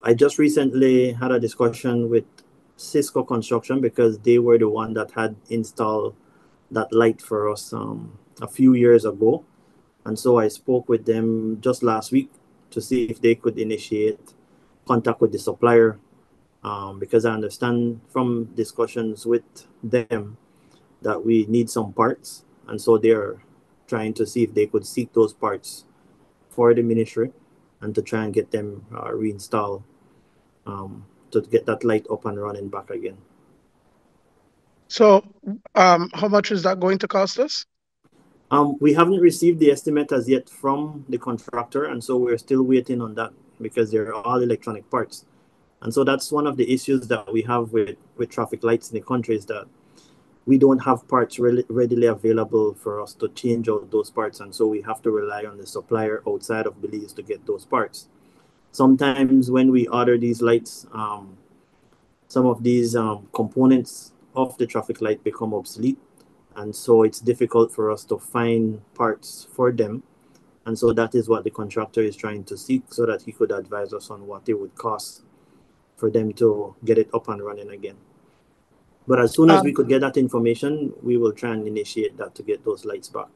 I just recently had a discussion with Cisco Construction because they were the one that had installed that light for us um, a few years ago. And so I spoke with them just last week to see if they could initiate contact with the supplier um, because I understand from discussions with them that we need some parts. And so they're trying to see if they could seek those parts for the ministry and to try and get them uh, reinstalled um, to get that light up and running back again. So, um, how much is that going to cost us? Um, we haven't received the estimate as yet from the contractor, and so we're still waiting on that because they're all electronic parts. And so that's one of the issues that we have with, with traffic lights in the country is that we don't have parts re- readily available for us to change out those parts. And so we have to rely on the supplier outside of Belize to get those parts. Sometimes when we order these lights, um, some of these um, components of the traffic light become obsolete. And so it's difficult for us to find parts for them. And so that is what the contractor is trying to seek so that he could advise us on what it would cost for them to get it up and running again. But as soon as um, we could get that information, we will try and initiate that to get those lights back.